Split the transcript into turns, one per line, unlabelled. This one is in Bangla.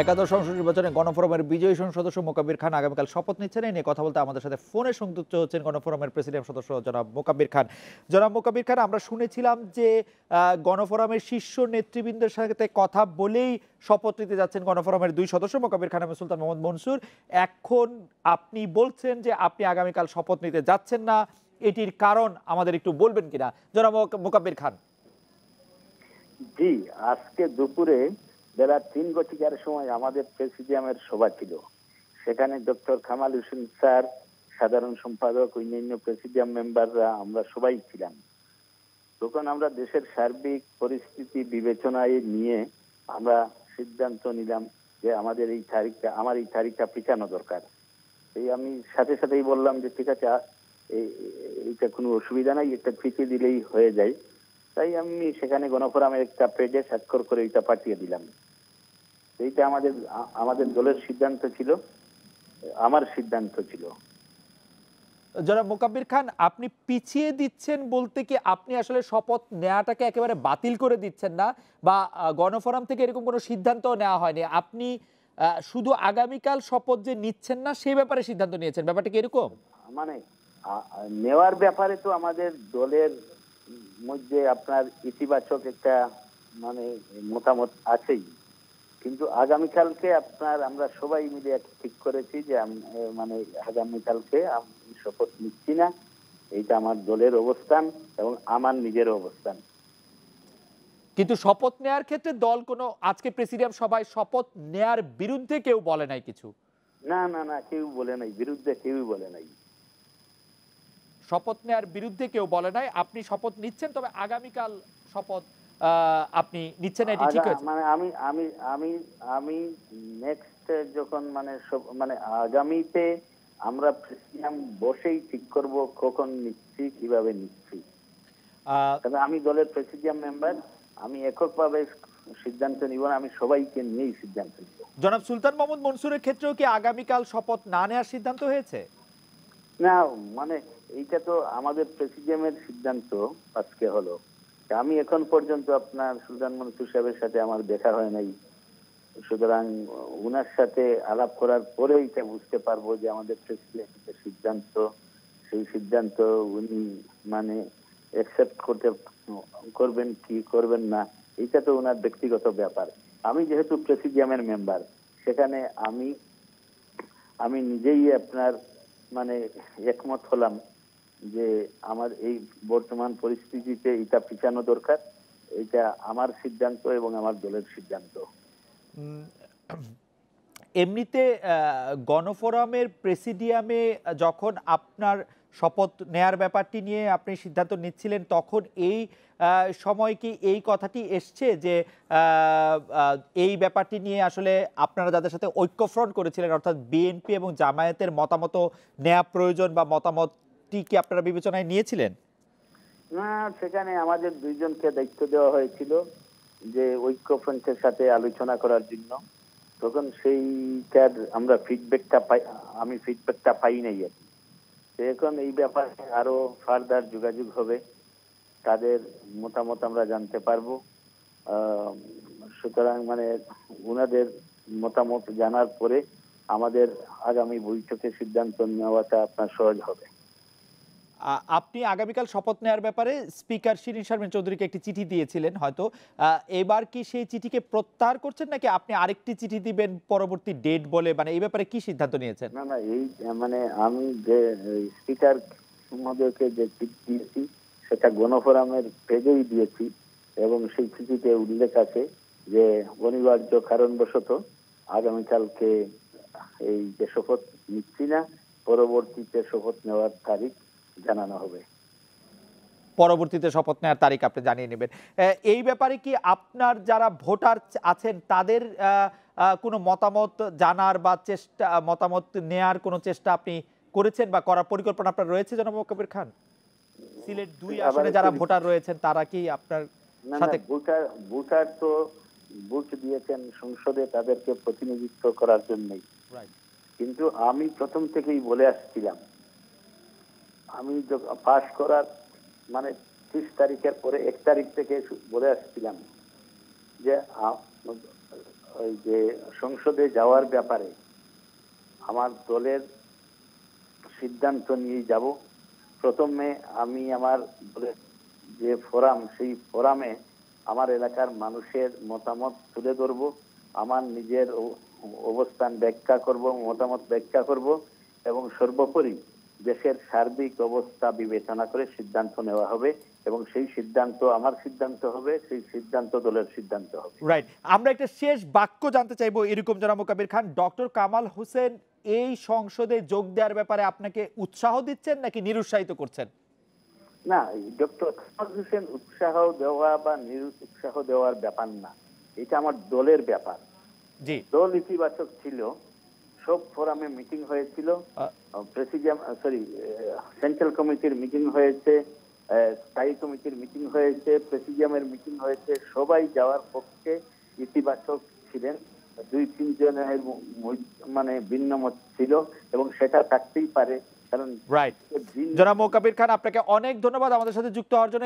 একাদশ সংসদ নির্বাচনে গণফোরামের বিজয়ী সংসদ সদস্য মোকাবির খান আগামীকাল শপথ নিচ্ছেন। এই নিয়ে কথা বলতে আমাদের সাথে ফোনে সংযুক্ত হচ্ছেন গণফোরামের প্রেসিডেন্ট সদস্য জনাব মোকাবির খান। জনাব মোকাবির খান, আমরা শুনেছিলাম যে গণফোরামের শীর্ষ নেতৃবৃন্দের সাথে কথা বলেই শপথ নিতে যাচ্ছেন গণফোরামের দুই সদস্য মোকাবির খান এবং সুলতান মোহাম্মদ মনসুর। এখন আপনি বলছেন যে, আপনি আগামীকাল শপথ নিতে যাচ্ছেন না। এটির কারণ আমাদের একটু বলবেন কিনা? জনাব মোকাবির খান।
জি, আজকে দুপুরে বেলা তিন ঘটিকার সময় আমাদের প্রেসিডিয়ামের সভা ছিল। সেখানে ডক্টর কামাল হোসেন স্যার, সাধারণ সম্পাদক, অন্যান্য প্রেসিডিয়াম মেম্বাররা আমরা সবাই ছিলাম। তখন আমরা দেশের সার্বিক পরিস্থিতি বিবেচনায় নিয়ে আমরা সিদ্ধান্ত নিলাম যে আমাদের এই তারিখটা, আমার এই তারিখটা পিছানো দরকার। এই আমি সাথে সাথেই বললাম যে, ঠিক আছে এইটা কোনো অসুবিধা নাই, এটা পিছিয়ে দিলেই হয়ে যায়। তাই আমি সেখানে গণফোরামের একটা পেজে স্বাক্ষর করে এটা পাঠিয়ে দিলাম। এইটা আমাদের আমাদের দলের সিদ্ধান্ত ছিল আমার সিদ্ধান্ত ছিল।
জনাব মোকাব্বির খান আপনি পিছিয়ে দিচ্ছেন বলতে কি আপনি আসলে শপথ নেওয়াটাকে একেবারে বাতিল করে দিচ্ছেন না? বা গণফোরাম থেকে এরকম কোনো সিদ্ধান্ত নেওয়া হয়নি। আপনি শুধু আগামীকাল শপথ যে নিচ্ছেন না সেই ব্যাপারে সিদ্ধান্ত নিয়েছেন। ব্যাপারটা কি এরকম?
মানে নেওয়ার ব্যাপারে তো আমাদের দলের মধ্যে আপনার ইতিবাচক একটা মানে মতামত আছেই। কিন্তু আগামীকালকে আপনার আমরা সবাই মিলে ঠিক করেছি যে মানে আগামীকালকে আমি শপথ নিচ্ছি না। এইটা আমার দলের অবস্থান এবং আমার নিজের অবস্থান।
কিন্তু শপথ নেয়ার ক্ষেত্রে দল কোনো আজকে প্রেসিডিয়াম সভায় শপথ নেয়ার বিরুদ্ধে কেউ বলে নাই কিছু?
না না না কেউ বলে নাই। বিরুদ্ধে কেউই বলে নাই।
শপথ নেয়ার বিরুদ্ধে কেউ বলে নাই। আপনি শপথ নিচ্ছেন তবে আগামীকাল শপথ আপনি নিচ্ছেন এটি ঠিক
আগা-
হয়েছে
মানে আমি আমি আমি আমি নেক্সট যখন মানে মানে আগামীতে আমরা প্রেসিডিয়াম বসেই ঠিক করব কখন নিচ্ছি কীভাবে নিচ্ছি। তবে আমি দলের প্রেসিডিয়াম মেম্বার আমি এককভাবে সিদ্ধান্ত নিব না আমি সবাইকে নিয়েই সিদ্ধান্ত নিব।
জনাব সুলতান মোহাম্মদ মনসুরের ক্ষেত্রেও কি আগামীকাল শপথ না নেওয়ার সিদ্ধান্ত হয়েছে?
না মানে এইটা তো আমাদের প্রেসিডিয়ামের সিদ্ধান্ত আজকে হলো। আমি এখন পর্যন্ত আপনার সুলতান মনসুর সাহেবের সাথে আমার দেখা হয় নাই। সুতরাং উনার সাথে আলাপ করার পরেই এটা বুঝতে পারব যে আমাদের সিদ্ধান্ত। সেই সিদ্ধান্ত উনি মানে অ্যাকসেপ্ট করতে করবেন কি করবেন না, এটা তো ওনার ব্যক্তিগত ব্যাপার। আমি যেহেতু প্রেসিডিয়ামের মেম্বার সেখানে আমি আমি নিজেই আপনার মানে একমত হলাম। যে আমার এই বর্তমান পরিস্থিতিতে এটা পিছানো দরকার, এটা আমার সিদ্ধান্ত এবং আমার দলের সিদ্ধান্ত।
এমনিতে গণফোরামের প্রেসিডিয়ামে যখন আপনার শপথ নেয়ার ব্যাপারটি নিয়ে আপনি সিদ্ধান্ত নিচ্ছিলেন, তখন এই সময় কি এই কথাটি এসছে যে এই ব্যাপারটি নিয়ে আসলে আপনারা যাদের সাথে ঐক্যফ্রন্ট করেছিলেন, অর্থাৎ বিএনপি এবং জামায়াতের মতামত নেওয়া প্রয়োজন বা মতামতটি কি আপনারা বিবেচনায় নিয়েছিলেন?
না, সেখানে আমাদের দুইজনকে দায়িত্ব দেওয়া হয়েছিল যে ঐক্যফ্রন্টের সাথে আলোচনা করার জন্য। তখন সেইটার আমরা ফিডব্যাকটা পাই, আমি ফিডব্যাকটা পাই নাই আর। এখন এই ব্যাপারে আরও ফার্দার যোগাযোগ হবে, তাদের মতামত আমরা জানতে পারব। সুতরাং মানে ওনাদের মতামত জানার পরে আমাদের আগামী বৈঠকে সিদ্ধান্ত নেওয়াটা আপনার সহজ হবে।
আপনি আগামীকাল শপথ নেওয়ার ব্যাপারে স্পিকার শিরিন শারমিন চৌধুরীকে একটি চিঠি দিয়েছিলেন হয়তো। এবার কি সেই চিঠিকে প্রত্যাহার করছেন নাকি আপনি আরেকটি চিঠি দিবেন পরবর্তী ডেট বলে? মানে এই ব্যাপারে কি সিদ্ধান্ত নিয়েছেন?
না না, এই মানে আমি যে স্পিকার মহোদয়কে যে চিঠি দিয়েছি, সেটা গণফোরামের পেজেই দিয়েছি এবং সেই চিঠিতে উল্লেখ আছে যে অনিবার্য কারণবশত আগামীকালকে এই যে শপথ নিচ্ছি না, পরবর্তীতে শপথ নেওয়ার তারিখ জানানো হবে।
পরবর্তীতে শপথ নেওয়ার তারিখ আপনি জানিয়ে নেবেন। এই ব্যাপারে কি আপনার যারা ভোটার আছেন তাদের কোনো মতামত জানার বা চেষ্টা মতামত নেয়ার কোনো চেষ্টা আপনি করেছেন বা করার পরিকল্পনা আপনার রয়েছে জনাব কবির খান? সিলেট দুই আসনে যারা ভোটার রয়েছেন তারা কি আপনার সাথে
ভোটার ভোটার তো ভোট দিয়েছেন সংসদে তাদেরকে প্রতিনিধিত্ব করার জন্যই। কিন্তু আমি প্রথম থেকেই বলে আসছিলাম আমি পাশ করার মানে ত্রিশ তারিখের পরে এক তারিখ থেকে বলে আসছিলাম যে ওই যে সংসদে যাওয়ার ব্যাপারে আমার দলের সিদ্ধান্ত নিয়ে যাব। প্রথমে আমি আমার যে ফোরাম, সেই ফোরামে আমার এলাকার মানুষের মতামত তুলে ধরব, আমার নিজের অবস্থান ব্যাখ্যা করব, মতামত ব্যাখ্যা করব এবং সর্বোপরি দেশের সার্বিক অবস্থা বিবেচনা করে সিদ্ধান্ত নেওয়া হবে এবং সেই সিদ্ধান্ত আমার সিদ্ধান্ত হবে সেই সিদ্ধান্ত দলের সিদ্ধান্ত হবে।
রাইট আমরা একটা শেষ বাক্য জানতে চাইব এরকম জনাব মোকাবির খান। ডক্টর কামাল হোসেন এই সংসদে যোগ দেওয়ার ব্যাপারে আপনাকে উৎসাহ দিচ্ছেন নাকি নিরুৎসাহিত করছেন?
না ডক্টর কামাল হোসেন উৎসাহ দেওয়া বা নিরুৎসাহ দেওয়ার ব্যাপার না। এটা আমার দলের ব্যাপার।
জি।
দল ইতিবাচক ছিল সব ফোরামে মিটিং হয়েছিল। প্রেসিডিয়াম সরি সেন্ট্রাল কমিটির মিটিং হয়েছে স্থায়ী কমিটির মিটিং হয়েছে প্রেসিডিয়ামের মিটিং হয়েছে সবাই যাওয়ার পক্ষে ইতিবাচক ছিলেন। দুই তিনজনের মানে ভিন্ন মত ছিল এবং সেটা থাকতেই পারে। কারণ
রাইট জনাব মোকাবির খান আপনাকে অনেক ধন্যবাদ আমাদের সাথে যুক্ত হওয়ার জন্য।